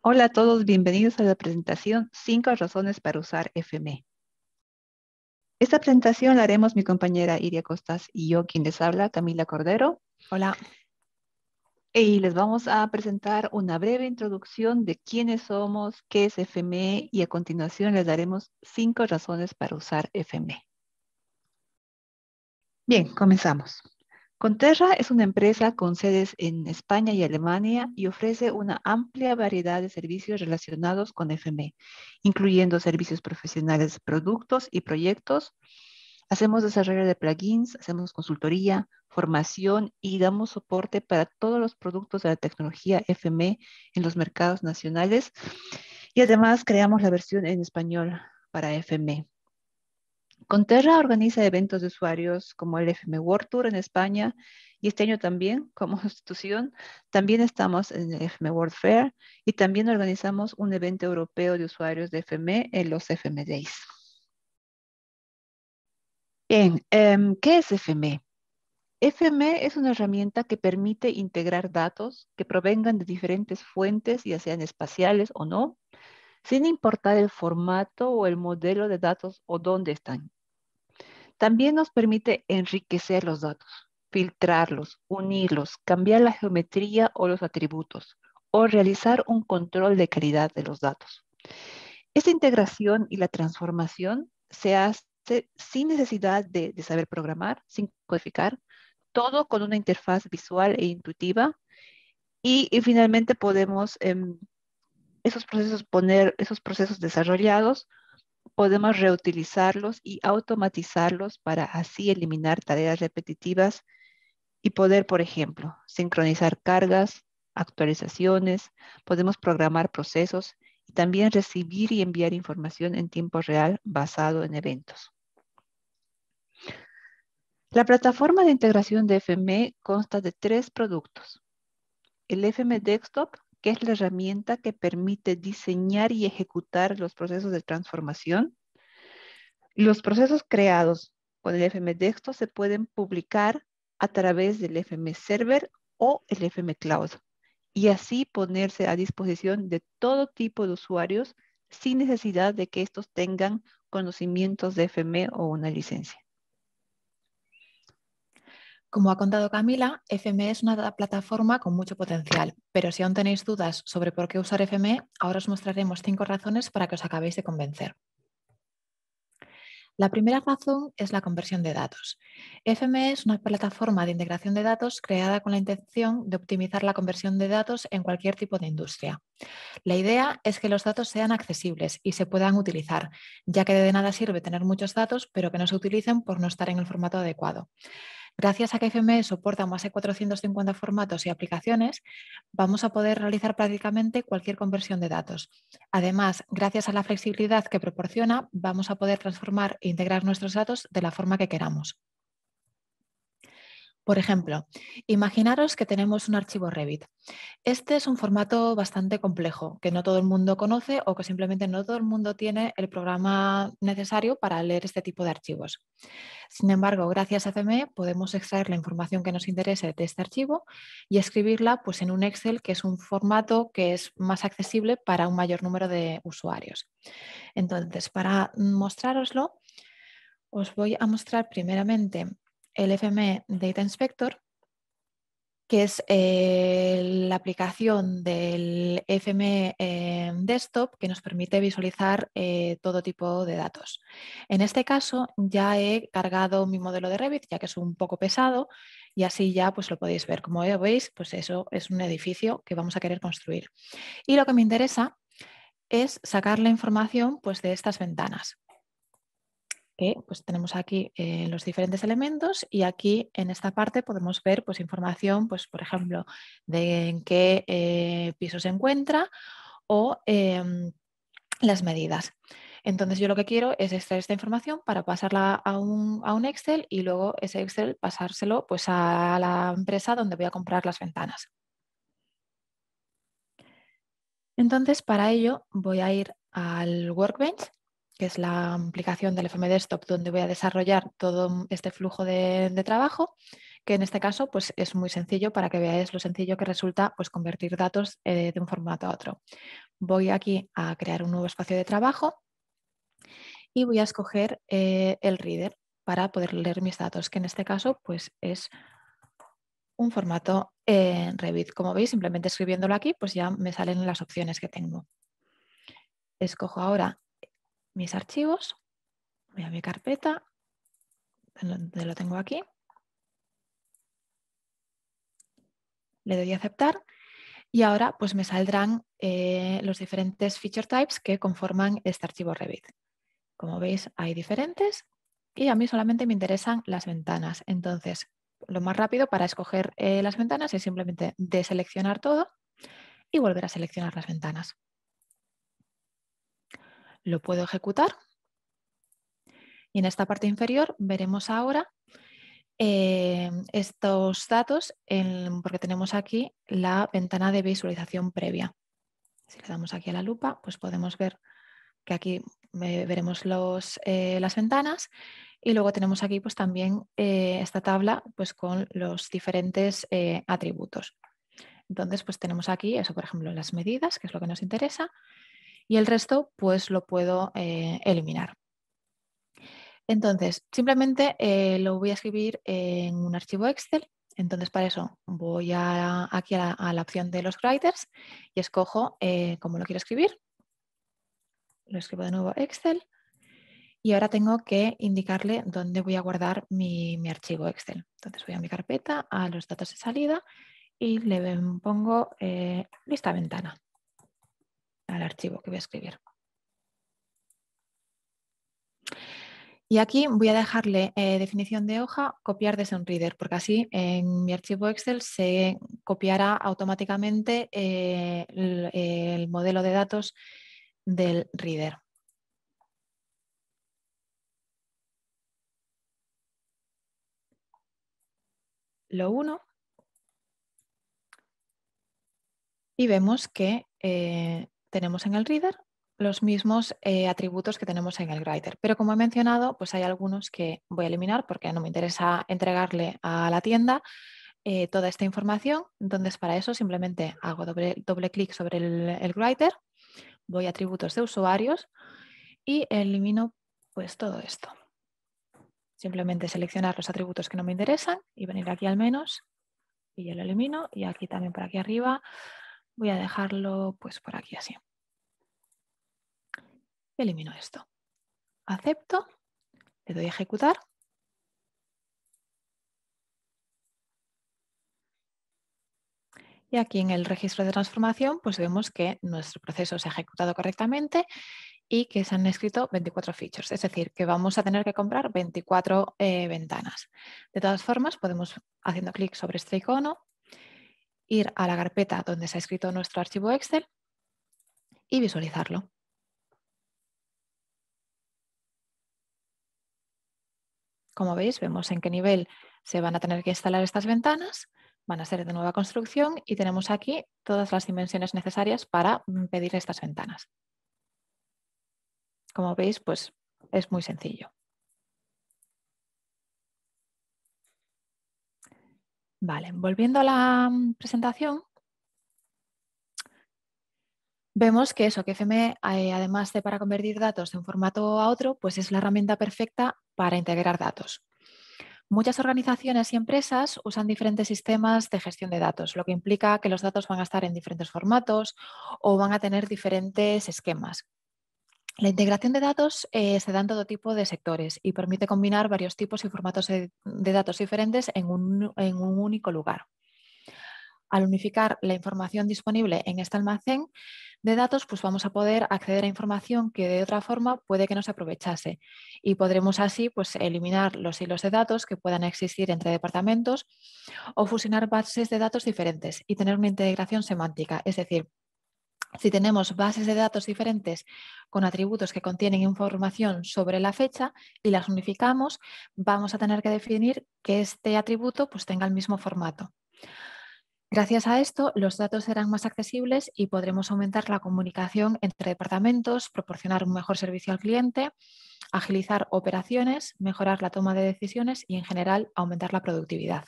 Hola a todos, bienvenidos a la presentación 5 razones para usar FME. Esta presentación la haremos mi compañera Iria Costas y yo, quien les habla, Camila Cordero. Hola. Y les vamos a presentar una breve introducción de quiénes somos, qué es FME y a continuación les daremos 5 razones para usar FME. Bien, comenzamos. Conterra es una empresa con sedes en España y Alemania y ofrece una amplia variedad de servicios relacionados con FME, incluyendo servicios profesionales productos y proyectos. Hacemos desarrollo de plugins, hacemos consultoría, formación y damos soporte para todos los productos de la tecnología FME en los mercados nacionales. Y además creamos la versión en español para FME. Conterra organiza eventos de usuarios como el FM World Tour en España y este año también como institución también estamos en el FM World Fair y también organizamos un evento europeo de usuarios de FM en los FM Days. Bien, em, ¿qué es FME? FME es una herramienta que permite integrar datos que provengan de diferentes fuentes, ya sean espaciales o no, sin importar el formato o el modelo de datos o dónde están. También nos permite enriquecer los datos, filtrarlos, unirlos, cambiar la geometría o los atributos, o realizar un control de calidad de los datos. Esta integración y la transformación se hace sin necesidad de, saber programar, sin codificar, todo con una interfaz visual e intuitiva. Y, finalmente podemos em, esos procesos poner esos procesos desarrollados podemos reutilizarlos y automatizarlos para así eliminar tareas repetitivas y poder, por ejemplo, sincronizar cargas, actualizaciones, podemos programar procesos y también recibir y enviar información en tiempo real basado en eventos. La plataforma de integración de FME consta de tres productos. El FM Desktop, que es la herramienta que permite diseñar y ejecutar los procesos de transformación. Los procesos creados con el FM Desktop se pueden publicar a través del FM Server o el FM Cloud y así ponerse a disposición de todo tipo de usuarios sin necesidad de que estos tengan conocimientos de FM o una licencia. Como ha contado Camila, FME es una plataforma con mucho potencial, pero si aún tenéis dudas sobre por qué usar FME, ahora os mostraremos cinco razones para que os acabéis de convencer. La primera razón es la conversión de datos. FME es una plataforma de integración de datos creada con la intención de optimizar la conversión de datos en cualquier tipo de industria. La idea es que los datos sean accesibles y se puedan utilizar, ya que de nada sirve tener muchos datos, pero que no se utilicen por no estar en el formato adecuado. Gracias a que FME soporta más de 450 formatos y aplicaciones, vamos a poder realizar prácticamente cualquier conversión de datos. Además, gracias a la flexibilidad que proporciona, vamos a poder transformar e integrar nuestros datos de la forma que queramos. Por ejemplo, imaginaros que tenemos un archivo Revit. Este es un formato bastante complejo que no todo el mundo conoce o que simplemente no todo el mundo tiene el programa necesario para leer este tipo de archivos. Sin embargo, gracias a CME podemos extraer la información que nos interese de este archivo y escribirla pues, en un Excel que es un formato que es más accesible para un mayor número de usuarios. Entonces, para mostraroslo, os voy a mostrar primeramente el FME Data Inspector, que es eh, la aplicación del FME eh, Desktop que nos permite visualizar eh, todo tipo de datos. En este caso ya he cargado mi modelo de Revit, ya que es un poco pesado, y así ya pues, lo podéis ver. Como veis, pues eso es un edificio que vamos a querer construir. Y lo que me interesa es sacar la información pues, de estas ventanas pues tenemos aquí eh, los diferentes elementos y aquí en esta parte podemos ver pues, información, pues, por ejemplo, de en qué eh, piso se encuentra o em, las medidas. Entonces yo lo que quiero es extraer esta información para pasarla a un, a un, Excel y luego ese Excel pasárselo pues, a la empresa donde voy a comprar las ventanas. Entonces para ello voy a ir al Workbench que es la aplicación del FM Desktop donde voy a desarrollar todo este flujo de, trabajo, que en este caso pues, es muy sencillo para que veáis lo sencillo que resulta pues, convertir datos eh, de un formato a otro. voy aquí a crear un nuevo espacio de trabajo y voy a escoger eh, el reader para poder leer mis datos, que en este caso pues es un formato en Revit. Como veis, simplemente escribiéndolo aquí, pues ya me salen las opciones que tengo. Escojo ahora mis archivos, voy a mi carpeta, donde lo tengo aquí. Le doy a aceptar y ahora pues me saldrán eh, los diferentes feature types que conforman este archivo Revit. Como veis, hay diferentes y a mí solamente me interesan las ventanas. Entonces, lo más rápido para escoger eh, las ventanas es simplemente deseleccionar todo y volver a seleccionar las ventanas. Lo puedo ejecutar y en esta parte inferior veremos ahora eh, estos datos porque tenemos aquí la ventana de visualización previa. Si le damos aquí a la lupa, pues podemos ver que aquí veremos eh, las ventanas y luego tenemos aquí pues también eh, esta tabla pues con los diferentes atributos. Entonces pues tenemos aquí eso, por ejemplo, las medidas, que es lo que nos interesa, y el resto pues lo puedo eliminar. Entonces, simplemente eh, lo voy a escribir en un archivo Excel. Entonces, para eso voy aquí a la, opción de los writers y escojo eh, cómo lo quiero escribir. Lo escribo de nuevo Excel. Y ahora tengo que indicarle dónde voy a guardar mi, archivo Excel. Entonces voy a mi carpeta, a los datos de salida y le pongo eh, lista ventana al archivo que voy a escribir. Y aquí voy a dejarle eh, definición de hoja, copiar desde un reader, porque así en mi archivo Excel se copiará automáticamente eh, el, modelo de datos del reader. Lo uno y vemos que eh, tenemos en el reader los mismos eh, atributos que tenemos en el Writer. Pero como he mencionado, pues hay algunos que voy a eliminar porque no me interesa entregarle a la tienda eh, toda esta información. Entonces, para eso simplemente hago doble, doble clic sobre el, el, Writer, voy a atributos de usuarios y elimino pues todo esto. Simplemente seleccionar los atributos que no me interesan y venir aquí al menos y yo lo elimino. Y aquí también por aquí arriba voy a dejarlo pues por aquí así elimino esto. Acepto, le doy a ejecutar. Y aquí en el registro de transformación pues vemos que nuestro proceso se ha ejecutado correctamente y que se han escrito 24 features, es decir, que vamos a tener que comprar 24 eh, ventanas. De todas formas, podemos, haciendo clic sobre este icono, ir a la carpeta donde se ha escrito nuestro archivo Excel y visualizarlo. Como veis, vemos en qué nivel se van a tener que instalar estas ventanas, van a ser de nueva construcción y tenemos aquí todas las dimensiones necesarias para mm, pedir estas ventanas. Como veis, pues es muy sencillo. Vale, volviendo a la mm, presentación, vemos que eso, que FM, eh, además de para convertir datos de un formato a otro, pues es la herramienta perfecta para integrar datos. Muchas organizaciones y empresas usan diferentes sistemas de gestión de datos, lo que implica que los datos van a estar en diferentes formatos o van a tener diferentes esquemas. La integración de datos eh, se da en todo tipo de sectores y permite combinar varios tipos y formatos de, datos diferentes en un único lugar. Al unificar la información disponible en este almacén, de datos, pues vamos a poder acceder a información que de otra forma puede que no se aprovechase y podremos así pues, eliminar los hilos de datos que puedan existir entre departamentos o fusionar bases de datos diferentes y tener una integración semántica, es decir, si tenemos bases de datos diferentes con atributos que contienen información sobre la fecha y las unificamos, vamos a tener que definir que este atributo pues, tenga el mismo formato. Gracias a esto, los datos serán más accesibles y podremos aumentar la comunicación entre departamentos, proporcionar un mejor servicio al cliente, agilizar operaciones, mejorar la toma de decisiones y, en general, aumentar la productividad.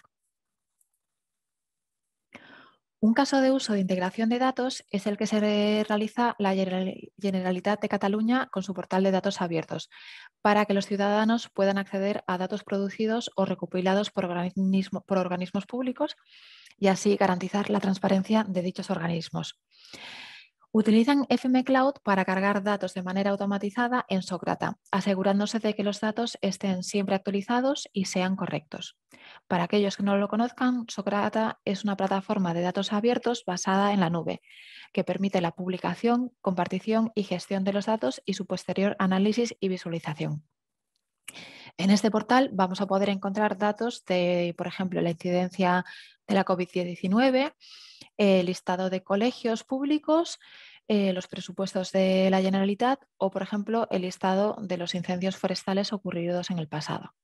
Un caso de uso de integración de datos es el que se realiza la Generalitat de Cataluña con su portal de datos abiertos, para que los ciudadanos puedan acceder a datos producidos o recopilados por, por organismos públicos y así garantizar la transparencia de dichos organismos. Utilizan FM Cloud para cargar datos de manera automatizada en Socrata, asegurándose de que los datos estén siempre actualizados y sean correctos. Para aquellos que no lo conozcan, Socrata es una plataforma de datos abiertos basada en la nube, que permite la publicación, compartición y gestión de los datos y su posterior análisis y visualización. En este portal vamos a poder encontrar datos de, por ejemplo, la incidencia de la COVID-19, el listado de colegios públicos, eh, los presupuestos de la Generalitat o, por ejemplo, el listado de los incendios forestales ocurridos en el pasado.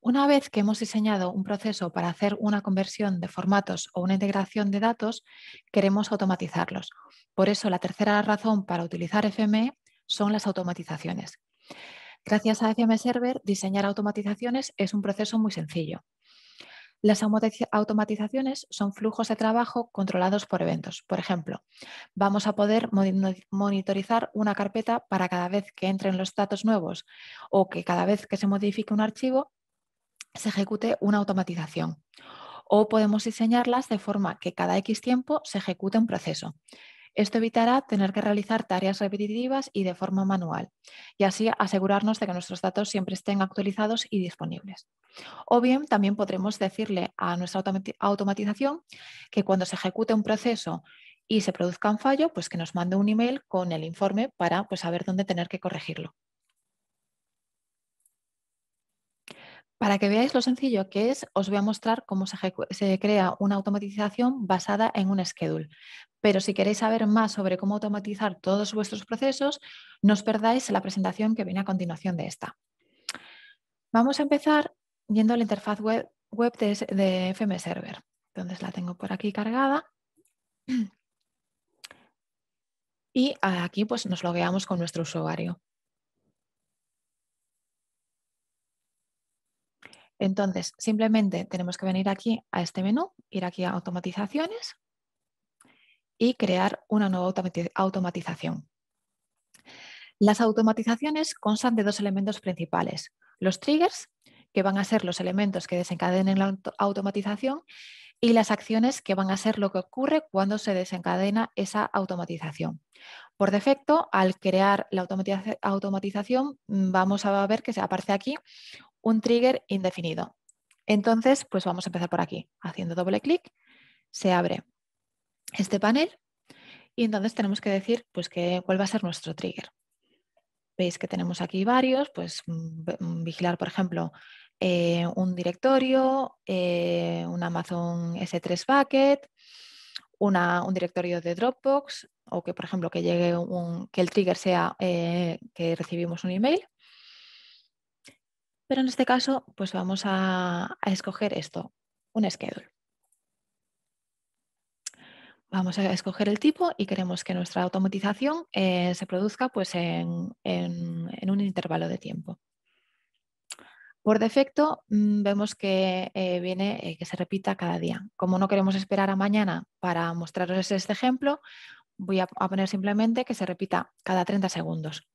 Una vez que hemos diseñado un proceso para hacer una conversión de formatos o una integración de datos, queremos automatizarlos. Por eso, la tercera razón para utilizar FME son las automatizaciones. Gracias a FM Server, diseñar automatizaciones es un proceso muy sencillo. Las automatizaciones son flujos de trabajo controlados por eventos. Por ejemplo, vamos a poder monitorizar una carpeta para cada vez que entren los datos nuevos o que cada vez que se modifique un archivo se ejecute una automatización. O podemos diseñarlas de forma que cada X tiempo se ejecute un proceso. Esto evitará tener que realizar tareas repetitivas y de forma manual y así asegurarnos de que nuestros datos siempre estén actualizados y disponibles. O bien también podremos decirle a nuestra automatización que cuando se ejecute un proceso y se produzca un fallo, pues que nos mande un email con el informe para pues, saber dónde tener que corregirlo. Para que veáis lo sencillo que es, os voy a mostrar cómo se, crea una automatización basada en un schedule. Pero si queréis saber más sobre cómo automatizar todos vuestros procesos, no os perdáis la presentación que viene a continuación de esta. Vamos a empezar yendo a la interfaz web, de, de FM Server. Entonces la tengo por aquí cargada. Y aquí pues, nos logueamos con nuestro usuario. Entonces, simplemente tenemos que venir aquí a este menú, ir aquí a automatizaciones y crear una nueva automatización. Las automatizaciones constan de dos elementos principales. Los triggers, que van a ser los elementos que desencadenen la automatización, y las acciones, que van a ser lo que ocurre cuando se desencadena esa automatización. Por defecto, al crear la automatización, mm, vamos a ver que se aparece aquí un trigger indefinido. Entonces, pues vamos a empezar por aquí. Haciendo doble clic, se abre este panel y entonces tenemos que decir pues, que, cuál va a ser nuestro trigger. Veis que tenemos aquí varios, pues mm, vigilar, por ejemplo, eh, un directorio, eh, un Amazon S3 Bucket, un directorio de Dropbox o que, por ejemplo, que llegue un, que el trigger sea eh, que recibimos un email. Pero en este caso, pues vamos a, escoger esto, un schedule. Vamos a escoger el tipo y queremos que nuestra automatización eh, se produzca pues, en, un intervalo de tiempo. Por defecto mm, vemos que eh, viene eh, que se repita cada día. Como no queremos esperar a mañana para mostraros este ejemplo, voy a poner simplemente que se repita cada 30 segundos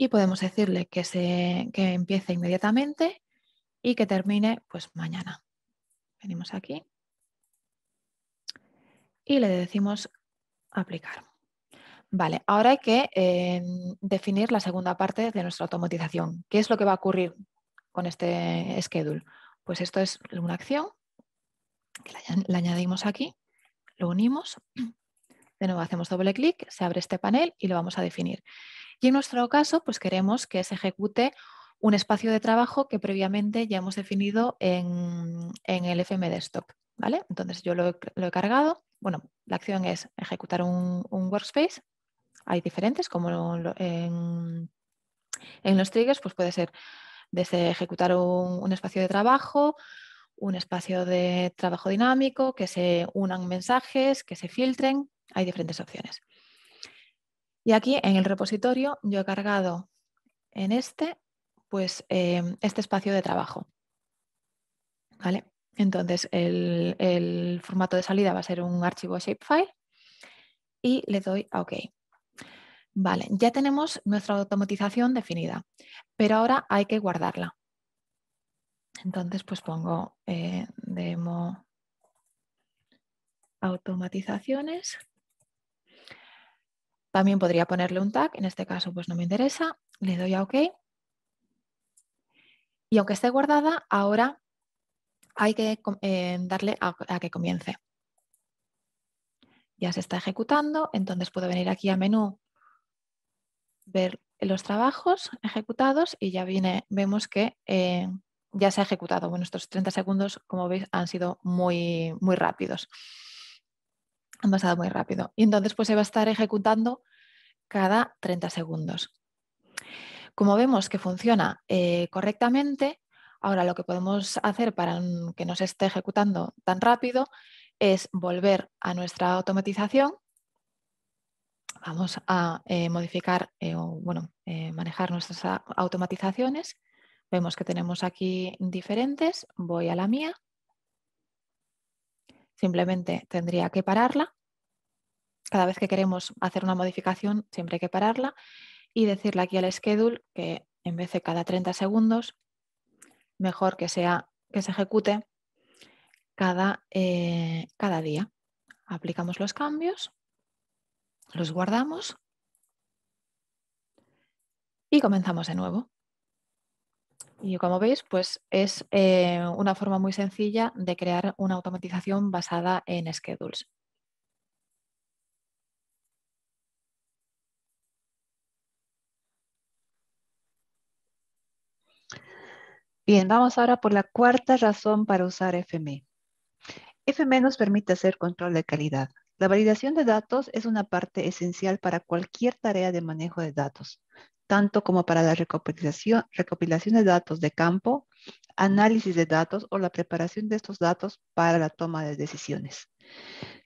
y podemos decirle que, se, que empiece inmediatamente y que termine pues mañana. Venimos aquí y le decimos aplicar. Vale, ahora hay que eh, definir la segunda parte de nuestra automatización. ¿Qué es lo que va a ocurrir con este schedule? Pues esto es una acción la añadimos aquí, lo unimos, de nuevo hacemos doble clic, se abre este panel y lo vamos a definir. Y en nuestro caso, pues queremos que se ejecute un espacio de trabajo que previamente ya hemos definido en, el FM Desktop. ¿vale? Entonces yo lo he, cargado. Bueno, la acción es ejecutar un, workspace. Hay diferentes, como en, los triggers, pues puede ser desde ejecutar un, espacio de trabajo, un espacio de trabajo dinámico, que se unan mensajes, que se filtren. Hay diferentes opciones. Y aquí en el repositorio yo he cargado en este, pues em, este espacio de trabajo. ¿Vale? Entonces, el, el formato de salida va a ser un archivo shapefile y le doy a OK. Vale, ya tenemos nuestra automatización definida, pero ahora hay que guardarla. Entonces, pues pongo eh, demo automatizaciones. También podría ponerle un tag, en este caso pues no me interesa, le doy a OK. Y aunque esté guardada, ahora hay que eh, darle a, que comience. Ya se está ejecutando, entonces puedo venir aquí a menú, ver los trabajos ejecutados y ya viene, vemos que eh, ya se ha ejecutado. Bueno, estos 30 segundos, como veis, han sido muy, muy rápidos. Han pasado muy rápido. Y entonces pues se va a estar ejecutando cada 30 segundos. Como vemos que funciona eh, correctamente, ahora lo que podemos hacer para que no se esté ejecutando tan rápido es volver a nuestra automatización. Vamos a eh, modificar eh, o bueno, manejar nuestras automatizaciones Vemos que tenemos aquí diferentes. Voy a la mía. Simplemente tendría que pararla. Cada vez que queremos hacer una modificación, siempre hay que pararla y decirle aquí al schedule que en vez de cada 30 segundos, mejor que sea que se ejecute cada, eh, cada día. Aplicamos los cambios, los guardamos y comenzamos de nuevo. Y como veis, pues es eh, una forma muy sencilla de crear una automatización basada en schedules. Bien, vamos ahora por la cuarta razón para usar FME. FME nos permite hacer control de calidad. La validación de datos es una parte esencial para cualquier tarea de manejo de datos tanto como para la recopilación, recopilación de datos de campo, análisis de datos o la preparación de estos datos para la toma de decisiones.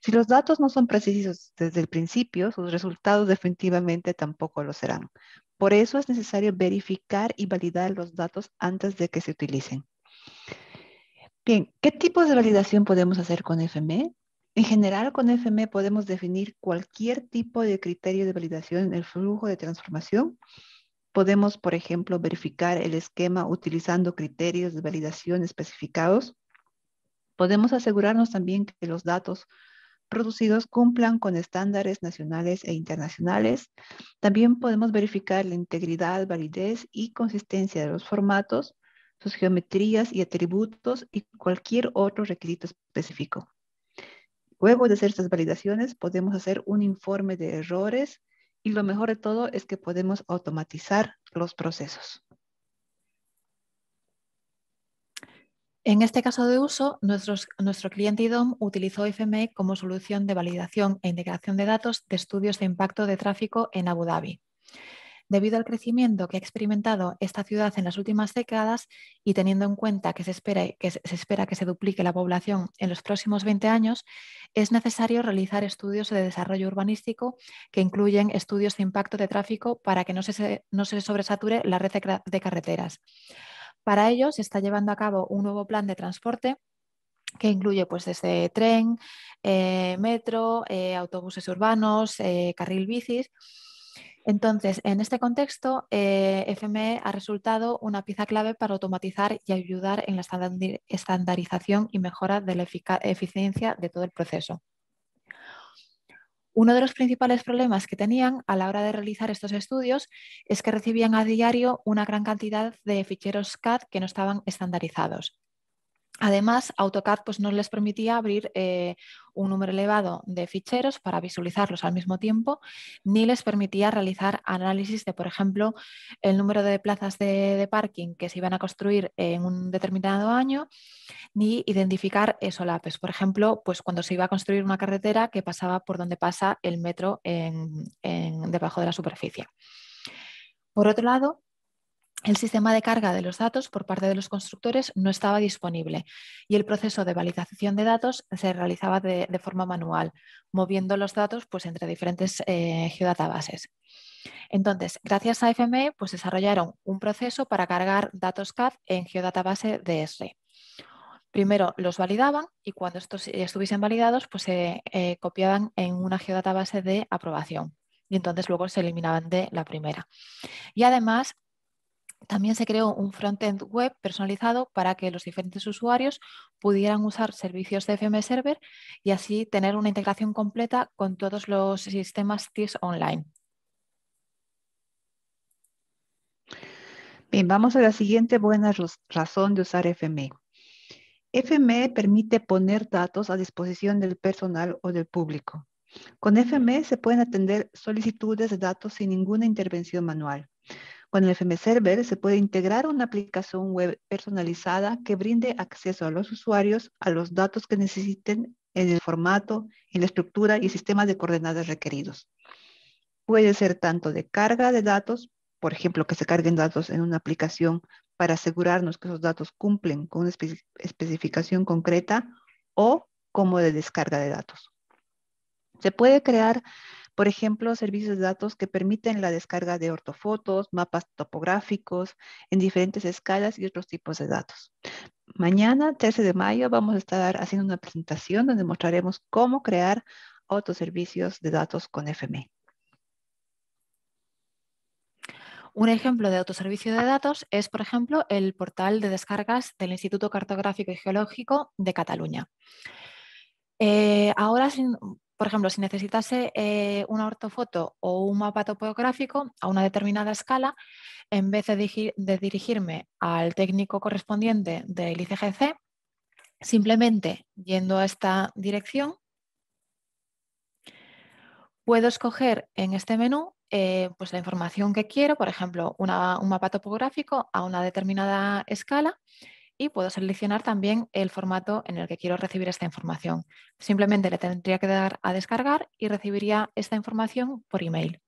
Si los datos no son precisos desde el principio, sus resultados definitivamente tampoco lo serán. Por eso es necesario verificar y validar los datos antes de que se utilicen. Bien, ¿qué tipos de validación podemos hacer con FME? En general, con FME podemos definir cualquier tipo de criterio de validación en el flujo de transformación Podemos, por ejemplo, verificar el esquema utilizando criterios de validación especificados. Podemos asegurarnos también que los datos producidos cumplan con estándares nacionales e internacionales. También podemos verificar la integridad, validez y consistencia de los formatos, sus geometrías y atributos y cualquier otro requisito específico. Luego de hacer estas validaciones, podemos hacer un informe de errores y lo mejor de todo es que podemos automatizar los procesos. En este caso de uso, nuestro cliente IDOM utilizó FME como solución de validación e integración de datos de estudios de impacto de tráfico en Abu Dhabi. Debido al crecimiento que ha experimentado esta ciudad en las últimas décadas y teniendo en cuenta que se espera que se, duplique la población en los próximos 20 años, es necesario realizar estudios de desarrollo urbanístico que incluyen estudios de impacto de tráfico para que no se sobresature la red de, carreteras. Para ello, se está llevando a cabo un nuevo plan de transporte que incluye pues, desde tren, eh, metro, eh, autobuses urbanos, eh, carril bicis entonces, en este contexto, FME ha resultado una pieza clave para automatizar y ayudar en la estandarización y mejora de la eficiencia de todo el proceso. Uno de los principales problemas que tenían a la hora de realizar estos estudios es que recibían a diario una gran cantidad de ficheros CAD que no estaban estandarizados. Además, AutoCAD pues, no les permitía abrir eh, un número elevado de ficheros para visualizarlos al mismo tiempo, ni les permitía realizar análisis de, por ejemplo, el número de plazas de, parking que se iban a construir en un determinado año, ni identificar solapes. Por ejemplo, pues cuando se iba a construir una carretera que pasaba por donde pasa el metro debajo de la superficie. Por otro lado, el sistema de carga de los datos por parte de los constructores no estaba disponible y el proceso de validación de datos se realizaba de, forma manual, moviendo los datos pues, entre diferentes eh, geodatabases. Entonces, gracias a FME, pues desarrollaron un proceso para cargar datos CAD en geodatabase DSR. Primero los validaban y cuando estos estuviesen validados, pues se eh, copiaban en una geodatabase de aprobación y entonces luego se eliminaban de la primera. Y además también se creó un frontend web personalizado para que los diferentes usuarios pudieran usar servicios de FM Server y así tener una integración completa con todos los sistemas TIS online. Bien, vamos a la siguiente buena razón de usar FME. FME permite poner datos a disposición del personal o del público. Con FME se pueden atender solicitudes de datos sin ninguna intervención manual. Con el FM Server se puede integrar una aplicación web personalizada que brinde acceso a los usuarios a los datos que necesiten en el formato, en la estructura y sistema de coordenadas requeridos. Puede ser tanto de carga de datos, por ejemplo, que se carguen datos en una aplicación para asegurarnos que esos datos cumplen con una especificación concreta o como de descarga de datos. Se puede crear por ejemplo, servicios de datos que permiten la descarga de ortofotos, mapas topográficos en diferentes escalas y otros tipos de datos. Mañana, 13 de mayo, vamos a estar haciendo una presentación donde mostraremos cómo crear autoservicios de datos con FME. Un ejemplo de autoservicio de datos es, por ejemplo, el portal de descargas del Instituto Cartográfico y Geológico de Cataluña. Eh, ahora, por ejemplo, si necesitase eh, una ortofoto o un mapa topográfico a una determinada escala, en vez de, dirigirme al técnico correspondiente del ICGC, simplemente yendo a esta dirección, puedo escoger en este menú eh, pues la información que quiero, por ejemplo, un mapa topográfico a una determinada escala y puedo seleccionar también el formato en el que quiero recibir esta información. Simplemente le tendría que dar a descargar y recibiría esta información por email.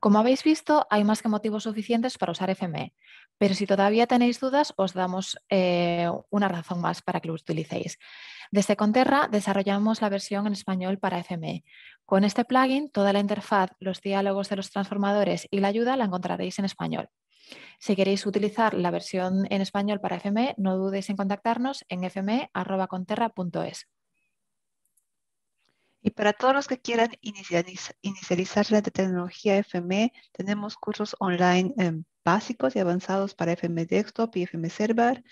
Como habéis visto, hay más que motivos suficientes para usar FME, pero si todavía tenéis dudas, os damos eh, una razón más para que lo utilicéis. Desde Conterra desarrollamos la versión en español para FME. Con este plugin, toda la interfaz, los diálogos de los transformadores y la ayuda la encontraréis en español. Si queréis utilizar la versión en español para FME, no dudéis en contactarnos en fme.conterra.es. Y para todos los que quieran inicializar la tecnología FME, tenemos cursos online em, básicos y avanzados para FME Desktop y FME Server.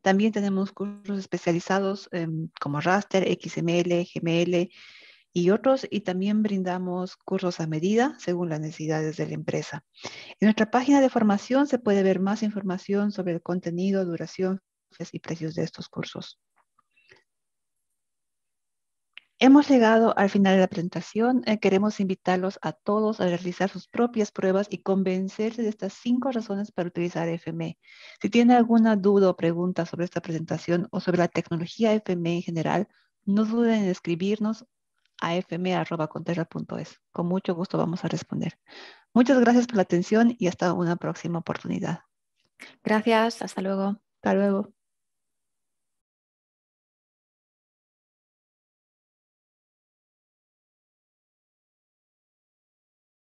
También tenemos cursos especializados em, como Raster, XML, GML y otros, y también brindamos cursos a medida según las necesidades de la empresa. En nuestra página de formación se puede ver más información sobre el contenido, duración y precios de estos cursos. Hemos llegado al final de la presentación. Eh, queremos invitarlos a todos a realizar sus propias pruebas y convencerse de estas cinco razones para utilizar FME. Si tienen alguna duda o pregunta sobre esta presentación o sobre la tecnología FME en general, no duden en escribirnos a fm.conterra.es. Con mucho gusto vamos a responder. Muchas gracias por la atención y hasta una próxima oportunidad. Gracias, hasta luego. Hasta luego.